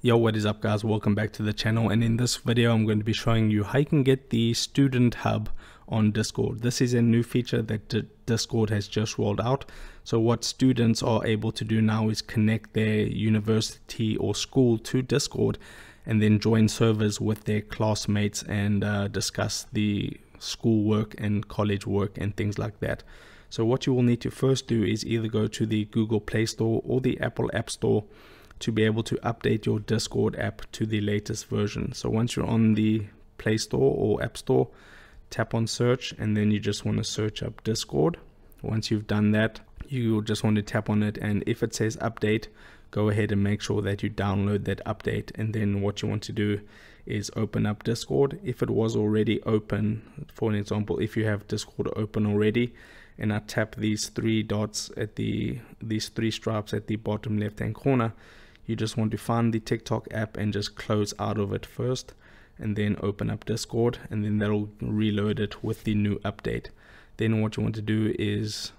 Yo, what is up guys? Welcome back to the channel and in this video I'm going to be showing you how you can get the student hub on Discord. This is a new feature that D Discord has just rolled out. So what students are able to do now is connect their university or school to Discord and then join servers with their classmates and uh, discuss the school work and college work and things like that. So what you will need to first do is either go to the Google Play Store or the Apple App Store to be able to update your Discord app to the latest version. So once you're on the Play Store or App Store, tap on search and then you just want to search up Discord. Once you've done that, you just want to tap on it and if it says update, go ahead and make sure that you download that update and then what you want to do is open up Discord. If it was already open, for an example, if you have Discord open already, and I tap these three dots at the these three stripes at the bottom left hand corner, you just want to find the TikTok app and just close out of it first and then open up Discord and then that'll reload it with the new update. Then what you want to do is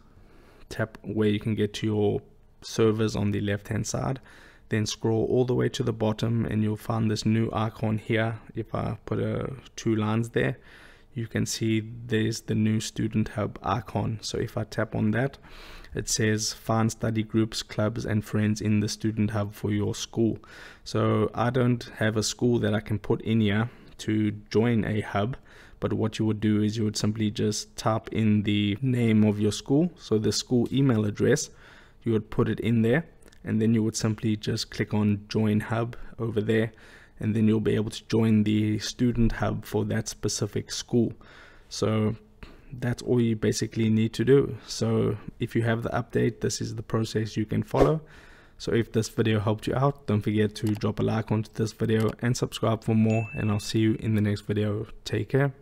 tap where you can get to your servers on the left hand side then scroll all the way to the bottom and you'll find this new icon here if I put a two lines there you can see there's the new student hub icon. So if I tap on that it says find study groups clubs and friends in the student hub for your school. So I don't have a school that I can put in here to join a hub but what you would do is you would simply just type in the name of your school so the school email address you would put it in there and then you would simply just click on join hub over there and then you'll be able to join the student hub for that specific school. So that's all you basically need to do. So if you have the update this is the process you can follow. So if this video helped you out don't forget to drop a like onto this video and subscribe for more and i'll see you in the next video. Take care